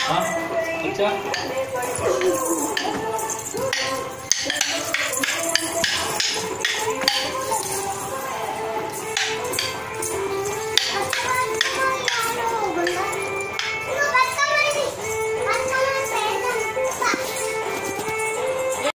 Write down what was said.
हाँ अच्छा।